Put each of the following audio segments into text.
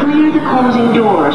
Clear the closing doors.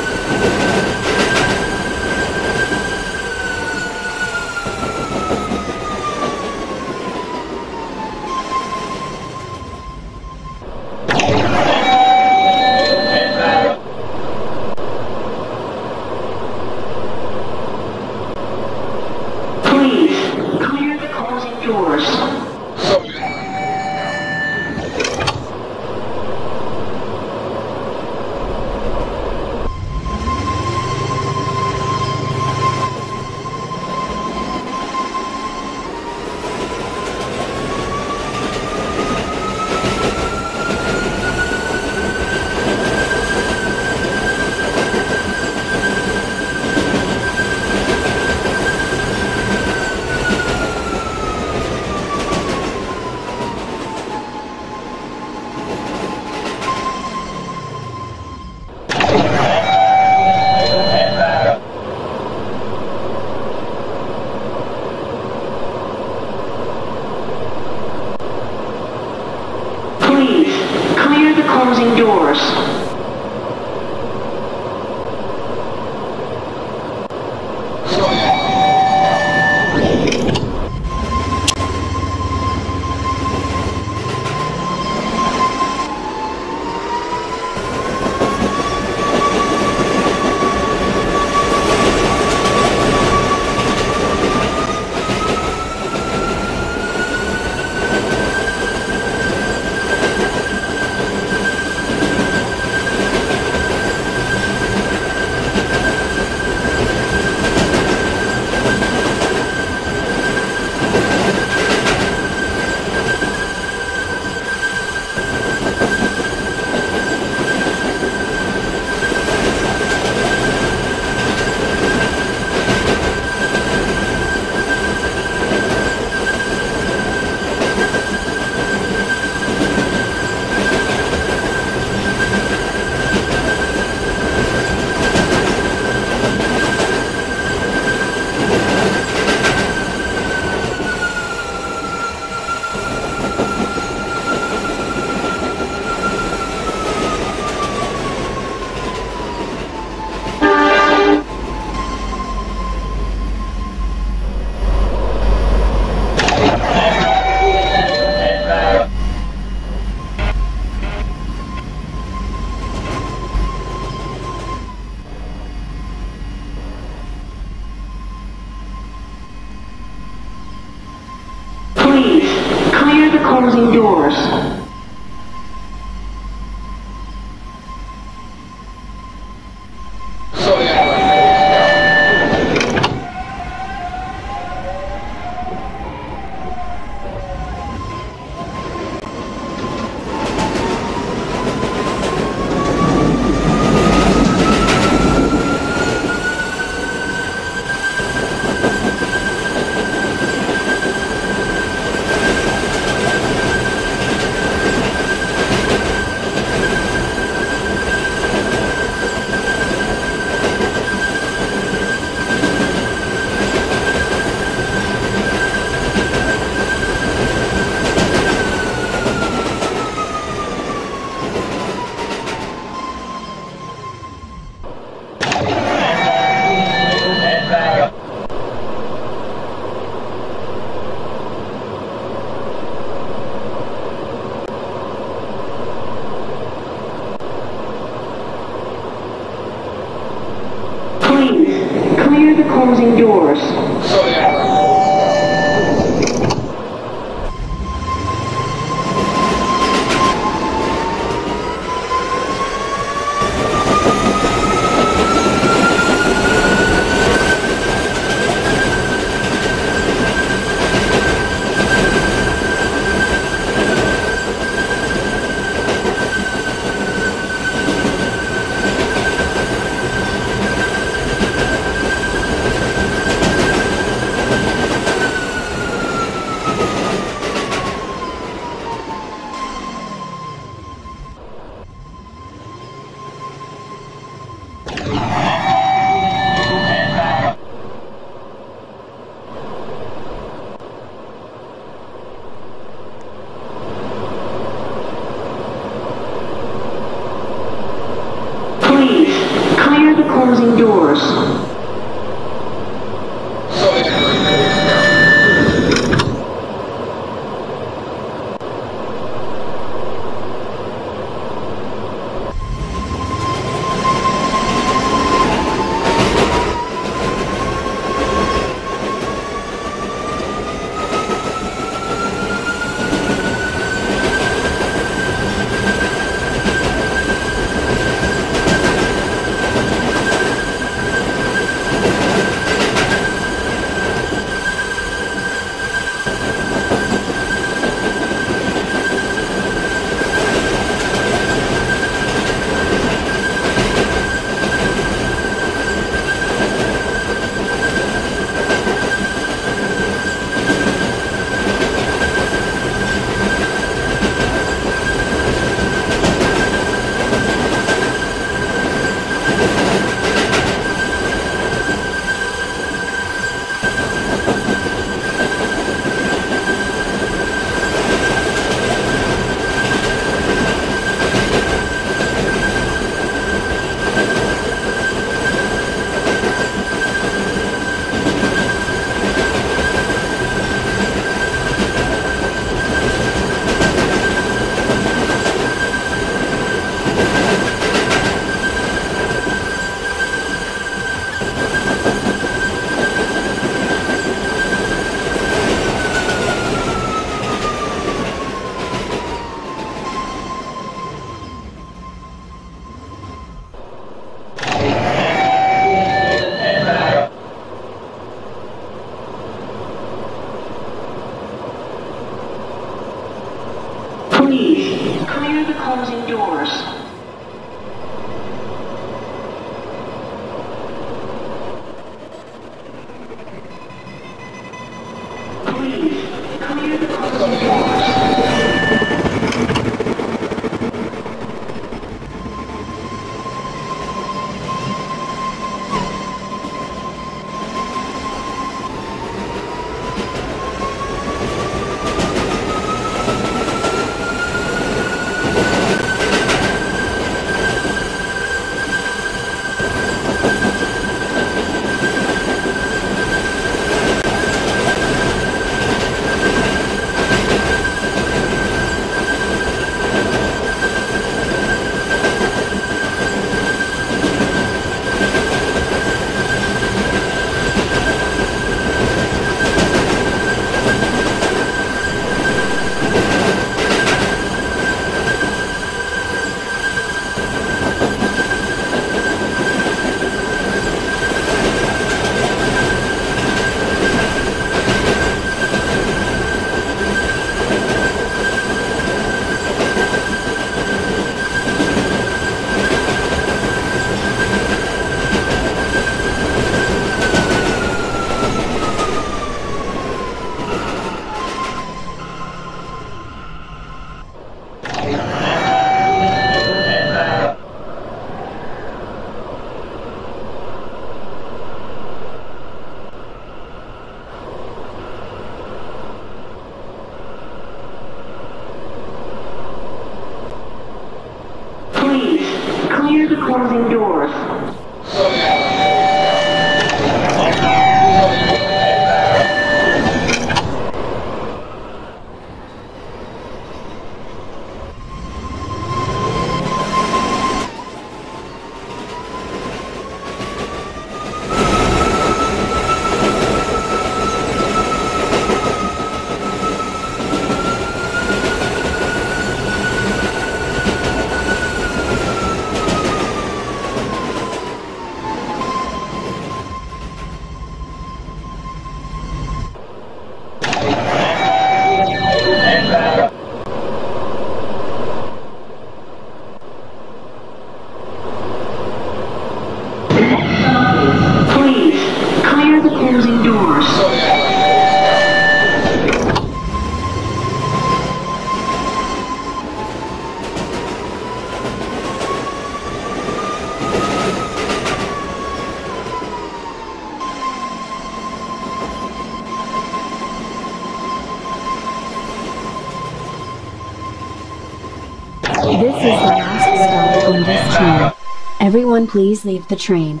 Everyone please leave the train.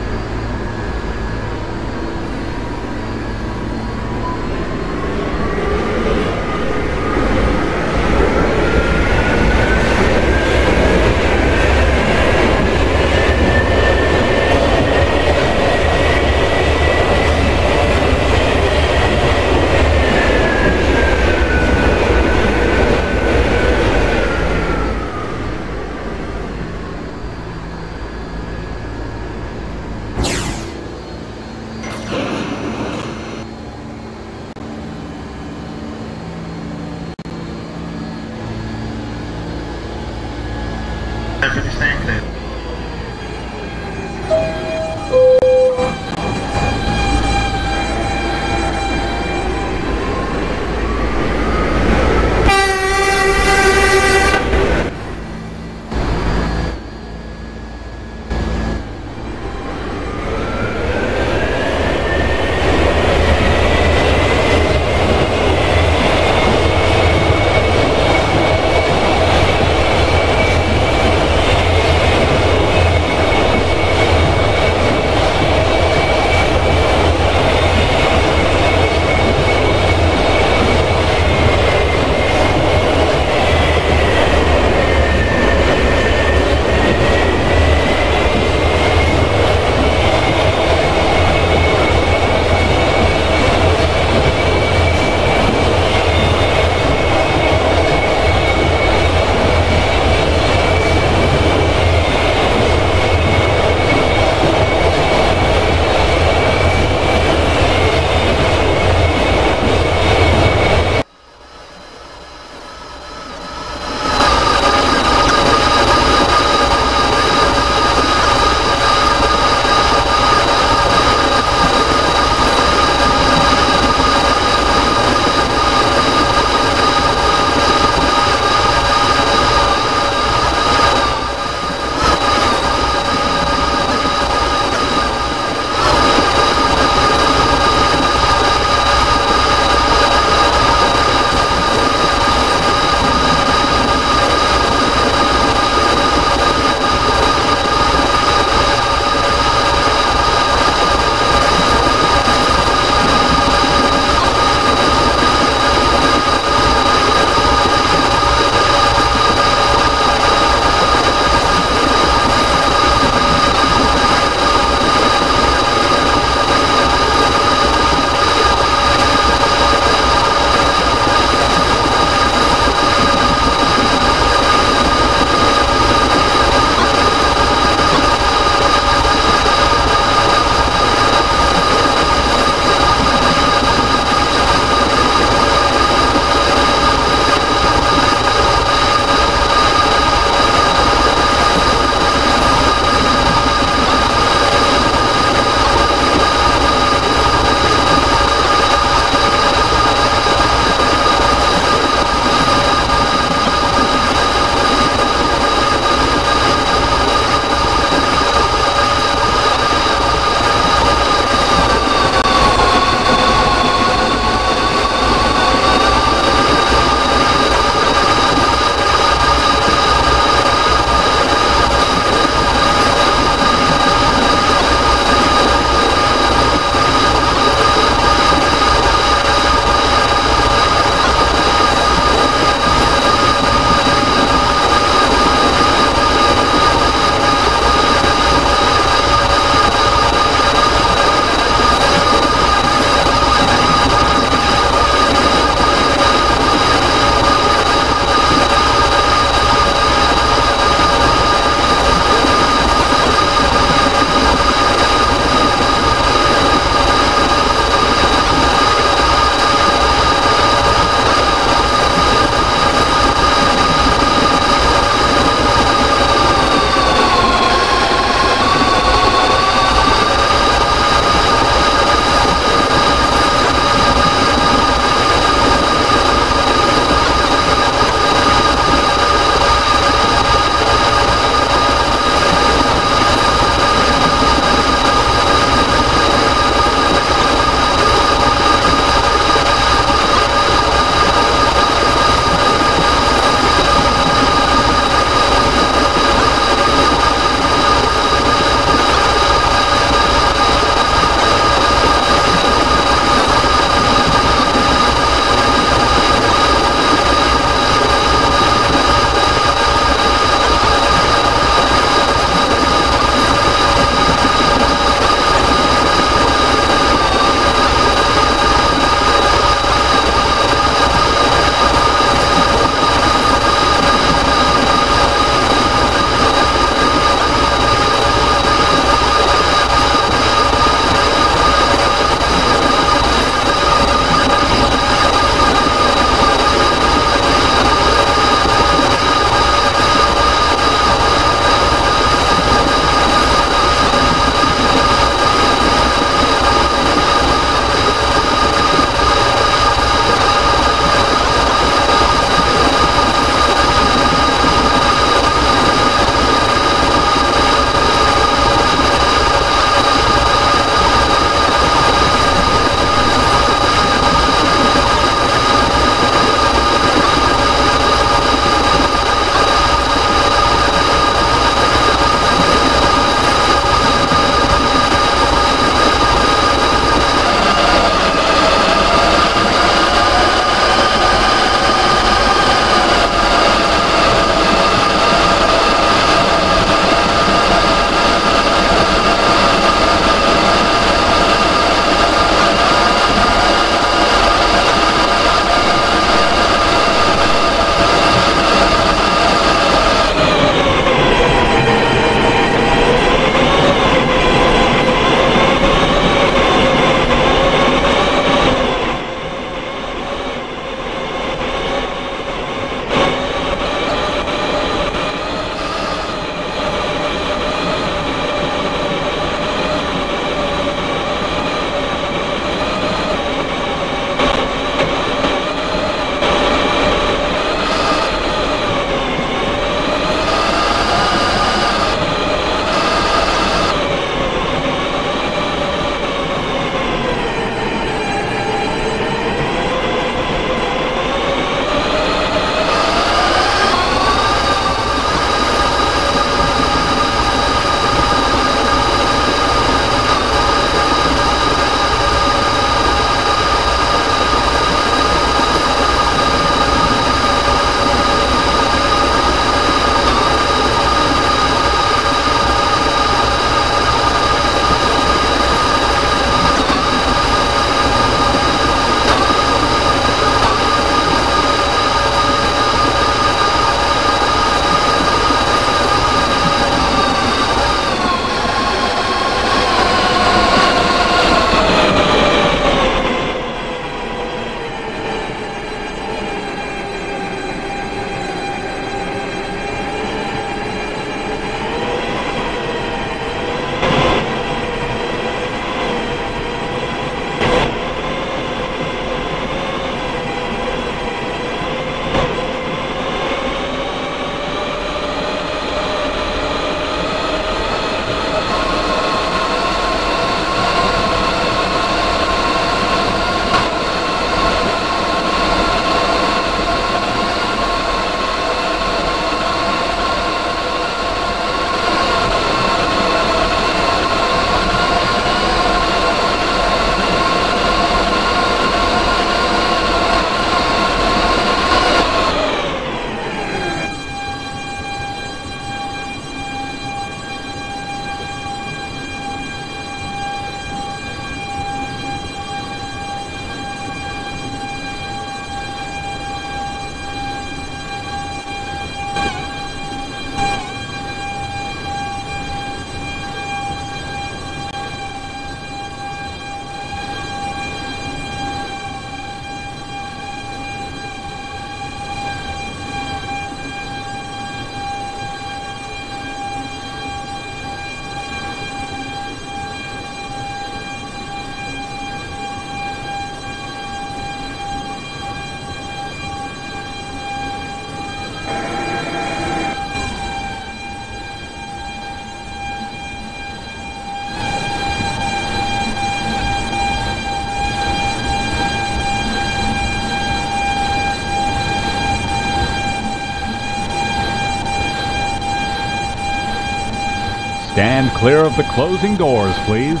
Stand clear of the closing doors, please.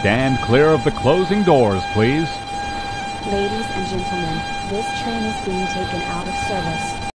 Stand clear of the closing doors, please. Ladies and gentlemen, this train is being taken out of service.